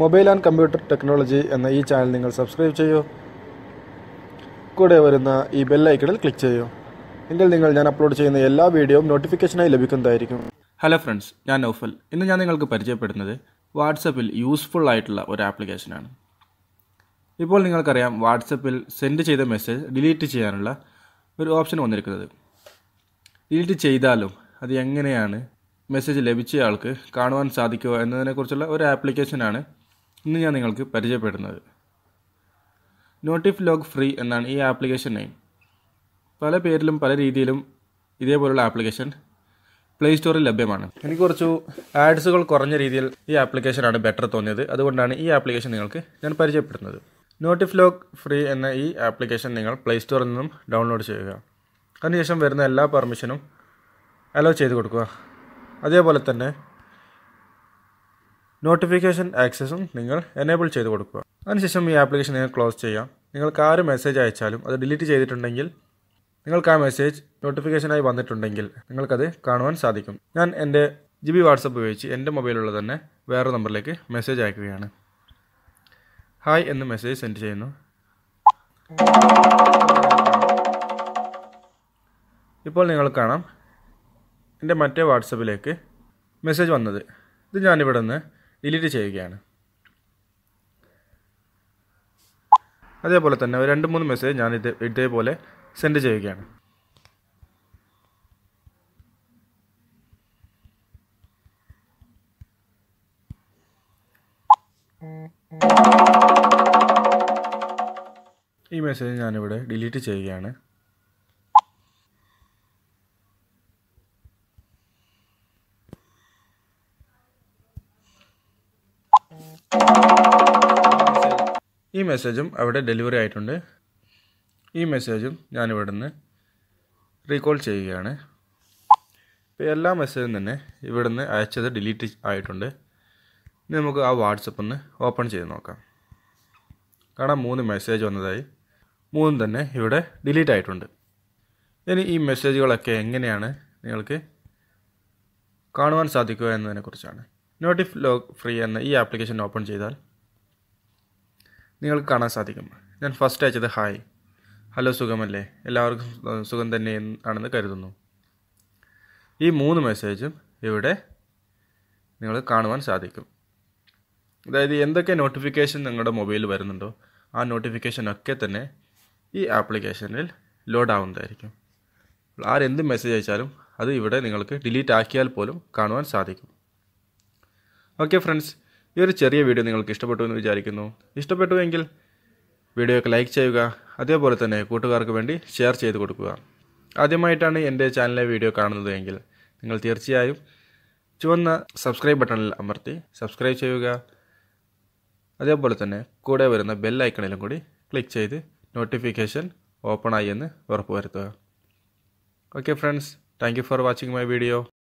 Mobile and computer technology എന്ന ഈ channel നിങ്ങൾ സബ്സ്ക്രൈബ് ചെയ്യൂ. കൂടെ വരുന്ന ഈ ബെൽ ഐക്കണിൽ ക്ലിക്ക് ചെയ്യൂ. എങ്കിൽ നിങ്ങൾ ഞാൻ അപ്ലോഡ് ചെയ്യുന്ന എല്ലാ വീഡിയോയും നോട്ടിഫിക്കേഷനായി ലഭിക്കുന്നതായിരിക്കും. ഹലോ ഫ്രണ്ട്സ് ഞാൻ നൗഫൽ. ഇന്ന് ഞാൻ നിങ്ങൾക്ക് പരിചയപ്പെടുന്നത് വാട്സപ്പിൽ യൂസ്ഫുൾ ആയിട്ടുള്ള ഒരു ആപ്ലിക്കേഷനാണ് ഇപ്പോൾ നിങ്ങൾക്കറിയാം വാട്സപ്പിൽ സെൻഡ് ചെയ്ത മെസ്സേജ് ഡിലീറ്റ് ചെയ്യാനുള്ള ഒരു ഓപ്ഷൻ വന്നിരിക്കുന്നത്. ഡിലീറ്റ് ചെയ്താലും അത് എങ്ങനെയാണ് മെസ്സേജ് ലഭിച്ചയാൾക്ക് കാണുവാൻ സാധിക്കുക എന്നതിനെക്കുറിച്ചുള്ള ഒരു ആപ്ലിക്കേഷനാണ് ഇന്ന് ഞാൻ നിങ്ങൾക്ക് പരിചയപ്പെടുന്നത്. നോട്ടിഫ് ലോഗ് ഫ്രീ എന്നാണ് ഈ ആപ്ലിക്കേഷൻ നെയിം. പല പേരിലും പല രീതിയിലും ഇതേപോലുള്ള ആപ്ലിക്കേഷൻ പ്ലേ സ്റ്റോറിൽ ലഭ്യമാണ്. എനിക്ക് കുറച്ചു ആഡ്സുകൾ കുറഞ്ഞ രീതിയിൽ ഈ ആപ്ലിക്കേഷനാണ് ബെറ്റർ തോന്നിയത്. അതുകൊണ്ടാണ് ഈ ആപ്ലിക്കേഷൻ നിങ്ങൾക്ക് ഞാൻ പരിചയപ്പെടുന്നത്. നോട്ടിഫ് ലോഗ് ഫ്രീ എന്ന ഈ ആപ്ലിക്കേഷൻ നിങ്ങൾ പ്ലേ സ്റ്റോറിൽ നിന്നും ഡൗൺലോഡ് ചെയ്യുക. അതിനുശേഷം വരുന്ന എല്ലാ പെർമിഷനും അലോ ചെയ്ത് കൊടുക്കുക. അതേപോലെ തന്നെ നോട്ടിഫിക്കേഷൻ ആക്സസും നിങ്ങൾ എനേബിൾ ചെയ്ത് കൊടുക്കുക. അതിനുശേഷം ഈ ആപ്ലിക്കേഷൻ നിങ്ങൾ ക്ലോസ് ചെയ്യാം. നിങ്ങൾക്ക് ആര് മെസ്സേജ് അയച്ചാലും അത് ഡിലീറ്റ് ചെയ്തിട്ടുണ്ടെങ്കിൽ നിങ്ങൾക്ക് ആ മെസ്സേജ് നോട്ടിഫിക്കേഷനായി വന്നിട്ടുണ്ടെങ്കിൽ നിങ്ങൾക്കത് കാണുവാൻ സാധിക്കും. ഞാൻ എന്റെ ജി ബി വാട്സപ്പ് ഉപയോഗിച്ച് എന്റെ മൊബൈലുള്ള തന്നെ വേറെ നമ്പറിലേക്ക് മെസ്സേജ് അയക്കുകയാണ്. ഹായ് എന്ന് മെസ്സേജ് സെൻഡ് ചെയ്യുന്നു. ഇപ്പോൾ നിങ്ങൾ കാണാം എന്റെ മറ്റേ വാട്സപ്പിലേക്ക് മെസ്സേജ് വന്നത്. ഇത് ഞാനിവിടെ നിന്ന് ഡിലീറ്റ് ചെയ്യുകയാണ്. അതേപോലെ തന്നെ രണ്ട് മൂന്ന് മെസ്സേജ് ഞാൻ ഇത് ഇതേപോലെ സെൻഡ് ചെയ്യുകയാണ്. ഈ മെസ്സേജ് ഞാനിവിടെ ഡിലീറ്റ് ചെയ്യുകയാണ്. ഈ മെസ്സേജും അവിടെ ഡെലിവറി ആയിട്ടുണ്ട്. ഈ മെസ്സേജും ഞാനിവിടെ നിന്ന് റീകോൾ ചെയ്യുകയാണ്. ഇപ്പോൾ എല്ലാ മെസ്സേജും തന്നെ ഇവിടുന്ന് അയച്ചത് ഡിലീറ്റ് ആയിട്ടുണ്ട്. ഇനി നമുക്ക് ആ വാട്സപ്പ് ഒന്ന് ഓപ്പൺ ചെയ്ത് നോക്കാം. കാണാം മൂന്ന് മെസ്സേജ് വന്നതായി. മൂന്നും തന്നെ ഇവിടെ ഡിലീറ്റ് ആയിട്ടുണ്ട്. ഇനി ഈ മെസ്സേജുകളൊക്കെ എങ്ങനെയാണ് നിങ്ങൾക്ക് കാണുവാൻ സാധിക്കുക എന്നതിനെക്കുറിച്ചാണ്. നോട്ടിഫ് ലോഗ് ഫ്രീ എന്ന ഈ ആപ്ലിക്കേഷൻ ഓപ്പൺ ചെയ്താൽ നിങ്ങൾക്ക് കാണാൻ സാധിക്കും. ഞാൻ ഫസ്റ്റ് അയച്ചത് ഹായ് ഹലോ സുഖമല്ലേ? എല്ലാവർക്കും സുഖം തന്നെ ആണെന്ന് കരുതുന്നു. ഈ മൂന്ന് മെസ്സേജും ഇവിടെ നിങ്ങൾ കാണുവാൻ സാധിക്കും. അതായത് എന്തൊക്കെ നോട്ടിഫിക്കേഷൻ നിങ്ങളുടെ മൊബൈലിൽ വരുന്നുണ്ടോ ആ നോട്ടിഫിക്കേഷൻ ഒക്കെ തന്നെ ഈ ആപ്ലിക്കേഷനിൽ ലോഡ് ആവുന്നതായിരിക്കും. ആരെന്ത് മെസ്സേജ് അയച്ചാലും അത് ഇവിടെ നിങ്ങൾക്ക് ഡിലീറ്റ് ആക്കിയാൽ പോലും കാണുവാൻ സാധിക്കും. ഓക്കെ ഫ്രണ്ട്സ് ഈ ഒരു ചെറിയ വീഡിയോ നിങ്ങൾക്ക് ഇഷ്ടപ്പെട്ടു എന്ന് വിചാരിക്കുന്നു. ഇഷ്ടപ്പെട്ടുവെങ്കിൽ വീഡിയോയൊക്കെ ലൈക്ക് ചെയ്യുക അതേപോലെ തന്നെ കൂട്ടുകാർക്ക് വേണ്ടി ഷെയർ ചെയ്ത് കൊടുക്കുക. ആദ്യമായിട്ടാണ് എന്റെ ചാനലിലെ വീഡിയോ കാണുന്നത് എങ്കിൽ നിങ്ങൾ തീർച്ചയായും ചുവന്ന സബ്സ്ക്രൈബ് ബട്ടണിൽ അമർത്തി സബ്സ്ക്രൈബ് ചെയ്യുക. അതേപോലെ തന്നെ കൂടെ വരുന്ന ബെൽ ഐക്കണിലും കൂടി ക്ലിക്ക് ചെയ്ത് നോട്ടിഫിക്കേഷൻ ഓപ്പണായി എന്ന് ഉറപ്പുവരുത്തുക. Okay friends thank for watching my video